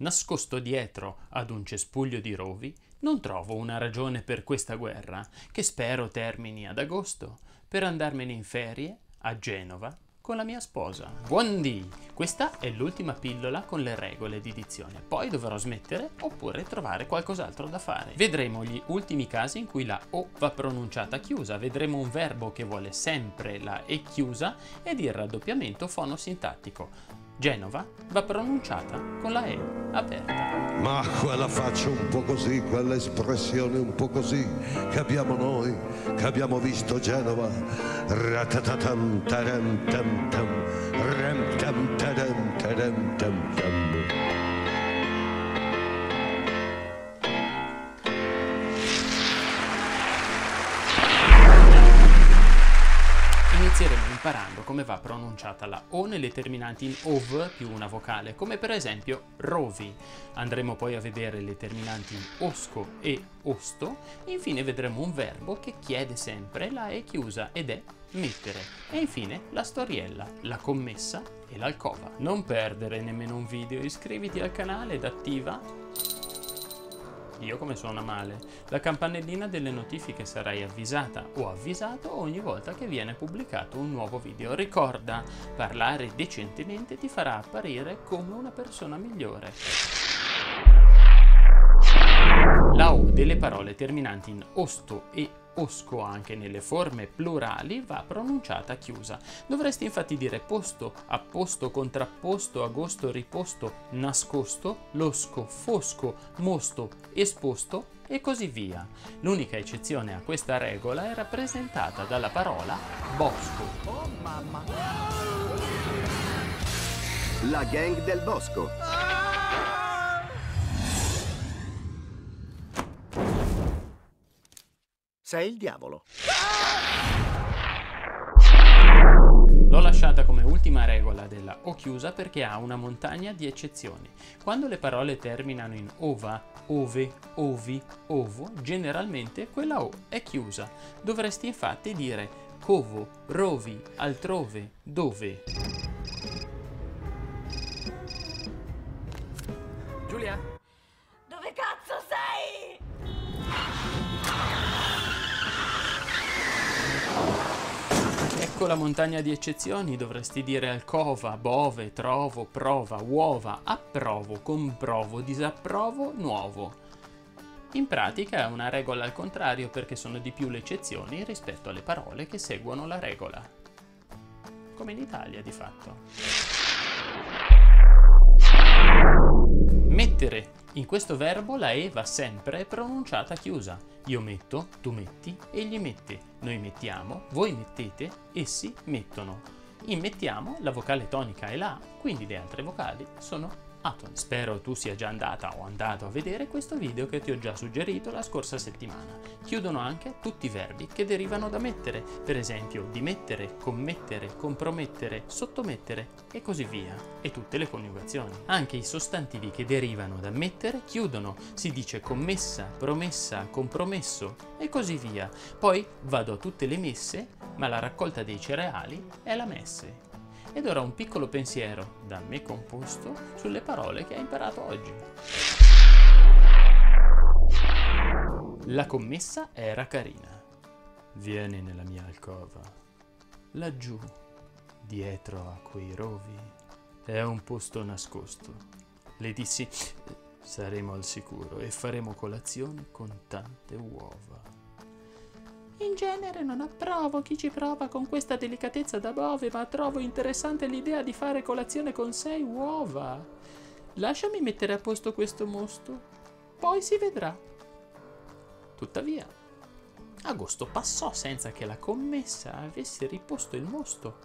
nascosto dietro ad un cespuglio di rovi, non trovo una ragione per questa guerra, che spero termini ad agosto, per andarmene in ferie a Genova con la mia sposa. Buondì! Questa è l'ultima pillola con le regole di dizione. Poi dovrò smettere oppure trovare qualcos'altro da fare. Vedremo gli ultimi casi in cui la O va pronunciata chiusa. Vedremo un verbo che vuole sempre la E chiusa ed il raddoppiamento fonosintattico. Genova va pronunciata con la E aperta. Ma quella faccia un po' così, quella espressione un po' così che abbiamo noi, che abbiamo visto Genova. Ratatatam taram tam tam, ram tam Inizieremo imparando come va pronunciata la O nelle terminanti in ov più una vocale, come per esempio rovi. Andremo poi a vedere le terminanti in osco e osto. Infine vedremo un verbo che chiede sempre la E chiusa ed è mettere. E infine la storiella, la commessa e l'alcova. Non perdere nemmeno un video, iscriviti al canale ed attiva io come suona male. La campanellina delle notifiche sarai avvisata o avvisato ogni volta che viene pubblicato un nuovo video. Ricorda, parlare decentemente ti farà apparire come una persona migliore. La O delle parole terminanti in osto e osco anche nelle forme plurali va pronunciata chiusa. Dovresti infatti dire posto, apposto, contrapposto, agosto, riposto, nascosto, losco, fosco, mosto, esposto e così via. L'unica eccezione a questa regola è rappresentata dalla parola bosco. Oh mamma! La gang del bosco. Sei il diavolo. L'ho lasciata come ultima regola della O chiusa perché ha una montagna di eccezioni. Quando le parole terminano in ova, ove, ovi, ovo, generalmente quella O è chiusa. Dovresti infatti dire covo, rovi, altrove, dove. La montagna di eccezioni, dovresti dire alcova, bove, trovo, prova, uova, approvo, comprovo, disapprovo, nuovo. In pratica è una regola al contrario perché sono di più le eccezioni rispetto alle parole che seguono la regola. Come in Italia di fatto. Mettere. In questo verbo la E va sempre pronunciata chiusa. Io metto, tu metti, egli mette, noi mettiamo, voi mettete, essi mettono. In mettiamo la vocale tonica è la, quindi le altre vocali sono atoni. Spero tu sia già andata o andato a vedere questo video che ti ho già suggerito la scorsa settimana. Chiudono anche tutti i verbi che derivano da mettere, per esempio dimettere, commettere, compromettere, sottomettere e così via, e tutte le coniugazioni. Anche i sostantivi che derivano da mettere chiudono, si dice commessa, promessa, compromesso e così via. Poi vado a tutte le messe, ma la raccolta dei cereali è la messe. Ed ora un piccolo pensiero da me composto sulle parole che hai imparato oggi. La commessa era carina. Vieni nella mia alcova. Laggiù, dietro a quei rovi, è un posto nascosto. Le dissi, saremo al sicuro e faremo colazione con tante uova. In genere non approvo chi ci prova con questa delicatezza da bove, ma trovo interessante l'idea di fare colazione con sei uova. Lasciami mettere a posto questo mosto, poi si vedrà. Tuttavia, agosto passò senza che la commessa avesse riposto il mosto,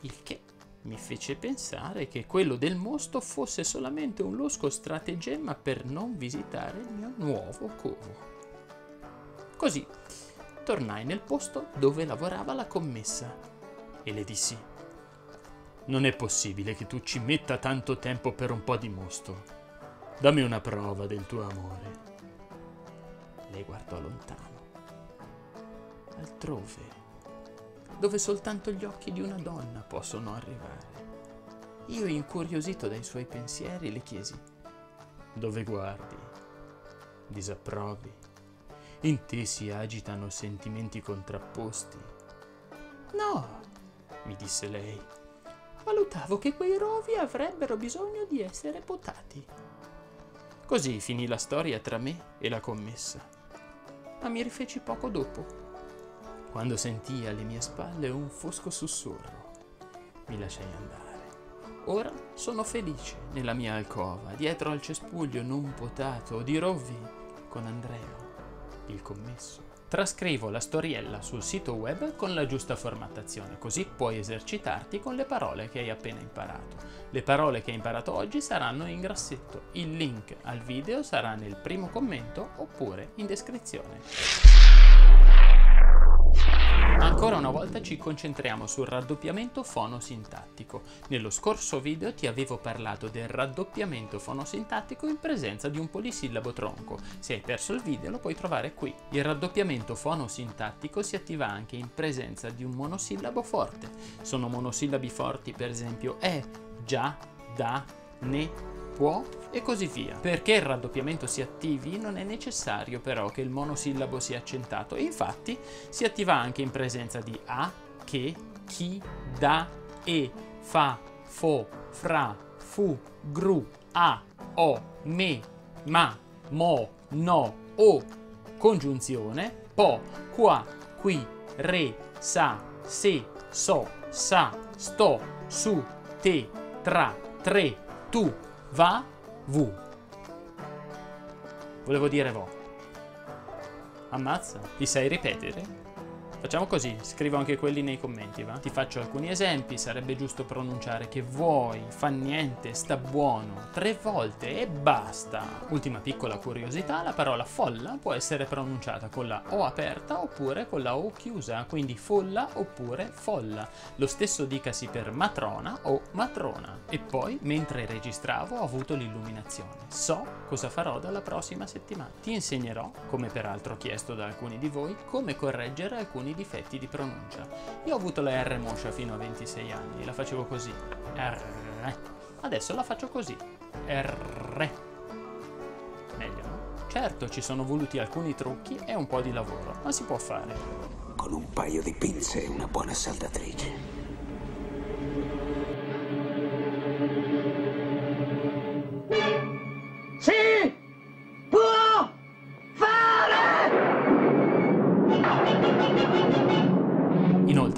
il che mi fece pensare che quello del mosto fosse solamente un losco stratagemma per non visitare il mio nuovo covo. Così tornai nel posto dove lavorava la commessa e le dissi Non è possibile che tu ci metta tanto tempo per un po' di mosto. Dammi una prova del tuo amore. Lei guardò lontano, altrove, dove soltanto gli occhi di una donna possono arrivare. Io, incuriosito dai suoi pensieri, le chiesi dove guardi, disapprovi, in te si agitano sentimenti contrapposti. No, mi disse lei, valutavo che quei rovi avrebbero bisogno di essere potati. Così finì la storia tra me e la commessa. Ma mi rifeci poco dopo, quando sentii alle mie spalle un fosco sussurro. Mi lasciai andare. Ora sono felice nella mia alcova, dietro al cespuglio non potato di rovi con Andrea, il commesso. Trascrivo la storiella sul sito web con la giusta formattazione, così puoi esercitarti con le parole che hai appena imparato. Le parole che hai imparato oggi saranno in grassetto. Il link al video sarà nel primo commento oppure in descrizione. Ancora una volta ci concentriamo sul raddoppiamento fonosintattico. Nello scorso video ti avevo parlato del raddoppiamento fonosintattico in presenza di un polisillabo tronco. Se hai perso il video lo puoi trovare qui. Il raddoppiamento fonosintattico si attiva anche in presenza di un monosillabo forte. Sono monosillabi forti per esempio è, già, da, ne, può e così via. Perché il raddoppiamento si attivi non è necessario però che il monosillabo sia accentato. Infatti si attiva anche in presenza di a, che, chi, da, e, fa, fo, fra, fu, gru, a, o, me, ma, mo, no, o, congiunzione, po, qua, qui, re, sa, se, so, sa, sto, su, te, tra, tre, tu, va, vu. Volevo dire vo. Ammazza, ti sai ripetere? Facciamo così, scrivo anche quelli nei commenti, va? Ti faccio alcuni esempi, sarebbe giusto pronunciare che vuoi, fa niente, sta buono, tre volte e basta. Ultima piccola curiosità, la parola folla può essere pronunciata con la O aperta oppure con la O chiusa, quindi folla oppure folla. Lo stesso dicasi per matrona o matrona. E poi, mentre registravo, ho avuto l'illuminazione. So cosa farò dalla prossima settimana. Ti insegnerò, come peraltro chiesto da alcuni di voi, come correggere alcuni alcuni difetti di pronuncia. Io ho avuto la R moscia fino a 26 anni, la facevo così. R. Adesso la faccio così. R. Meglio, no? Certo, ci sono voluti alcuni trucchi e un po' di lavoro, ma si può fare. Con un paio di pinze e una buona saldatrice.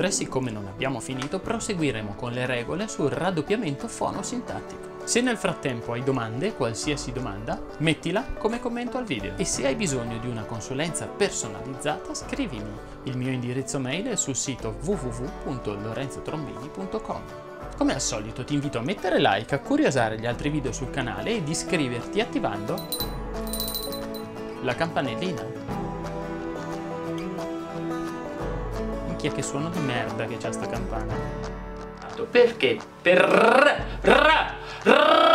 Inoltre, siccome non abbiamo finito, proseguiremo con le regole sul raddoppiamento fonosintattico. Se nel frattempo hai domande, qualsiasi domanda, mettila come commento al video. E se hai bisogno di una consulenza personalizzata, scrivimi. Il mio indirizzo mail è sul sito www.lorenzotrombini.com. Come al solito ti invito a mettere like, a curiosare gli altri video sul canale ed iscriverti attivando la campanellina. Minchia che suono di merda che c'ha sta campana. Perché? Per... Ra, ra,